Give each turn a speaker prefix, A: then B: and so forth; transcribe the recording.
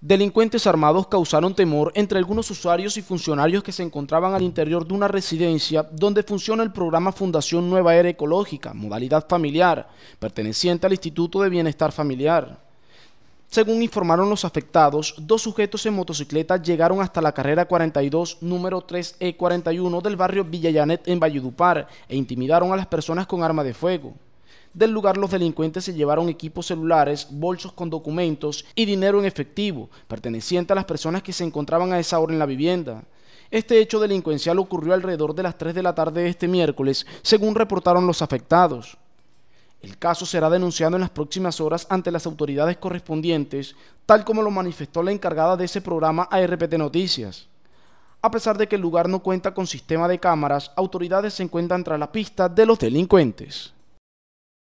A: Delincuentes armados causaron temor entre algunos usuarios y funcionarios que se encontraban al interior de una residencia donde funciona el programa Fundación Nueva Era Ecológica, modalidad familiar, perteneciente al Instituto de Bienestar Familiar. Según informaron los afectados, dos sujetos en motocicleta llegaron hasta la carrera 42, número 3E41 del barrio Villayanet en Valledupar e intimidaron a las personas con arma de fuego. Del lugar los delincuentes se llevaron equipos celulares, bolsos con documentos y dinero en efectivo, perteneciente a las personas que se encontraban a esa hora en la vivienda. Este hecho delincuencial ocurrió alrededor de las 3 de la tarde de este miércoles, según reportaron los afectados. El caso será denunciado en las próximas horas ante las autoridades correspondientes, tal como lo manifestó la encargada de ese programa a RPT Noticias. A pesar de que el lugar no cuenta con sistema de cámaras, autoridades se encuentran tras la pista de los delincuentes.